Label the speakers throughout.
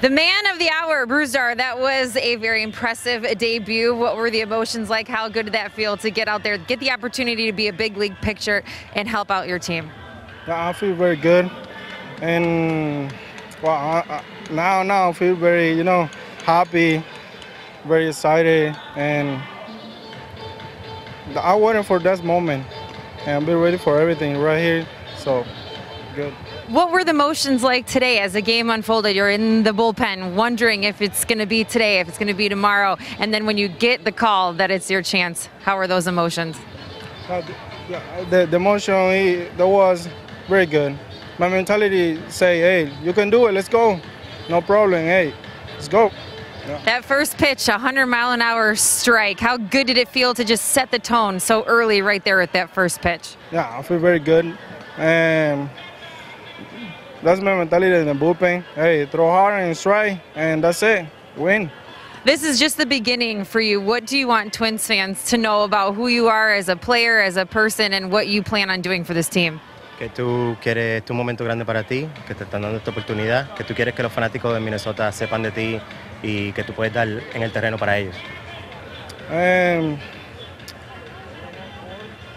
Speaker 1: The man of the hour, Brusdar, that was a very impressive debut. What were the emotions like? How good did that feel to get out there, get the opportunity to be a big league pitcher and help out your team?
Speaker 2: I feel very good, and well, I, I, now now I feel very you know happy, very excited, and I waiting for this moment, and be ready for everything right here. So good.
Speaker 1: What were the motions like today as the game unfolded? You're in the bullpen wondering if it's going to be today, if it's going to be tomorrow, and then when you get the call that it's your chance, how are those emotions?
Speaker 2: Uh, the, yeah, the, the emotion that was very good. My mentality say, hey, you can do it. Let's go. No problem. Hey, let's go.
Speaker 1: Yeah. That first pitch, a 100 mile an hour strike. How good did it feel to just set the tone so early right there at that first pitch?
Speaker 2: Yeah, I feel very good. And that's my mentality in the bullpen. Hey, throw hard and strike, and that's it. Win.
Speaker 1: This is just the beginning for you. What do you want Twins fans to know about who you are as a player, as a person, and what you plan on doing for this team?
Speaker 3: Que tú quieres tu momento grande para ti, que te están dando esta oportunidad, que tú quieres que los fanáticos de Minnesota sepan de ti y que tú puedes dar en el terreno para ellos.
Speaker 2: Um,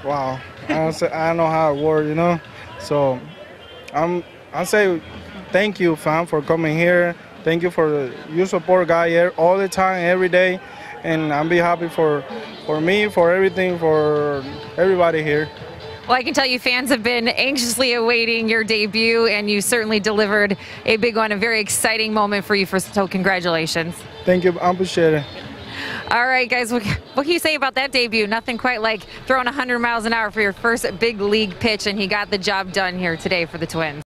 Speaker 2: wow, I don't, say, I don't know how it works, you know. So I'm I say thank you, fam, for coming here. Thank you for your support guy here all the time, every day, and I'm be happy for for me, for everything, for everybody here.
Speaker 1: Well, I can tell you fans have been anxiously awaiting your debut, and you certainly delivered a big one, a very exciting moment for you. For so, congratulations.
Speaker 2: Thank you. I appreciate it.
Speaker 1: All right, guys, what, can you say about that debut? Nothing quite like throwing 100 miles an hour for your first big league pitch, and he got the job done here today for the Twins.